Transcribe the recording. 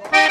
you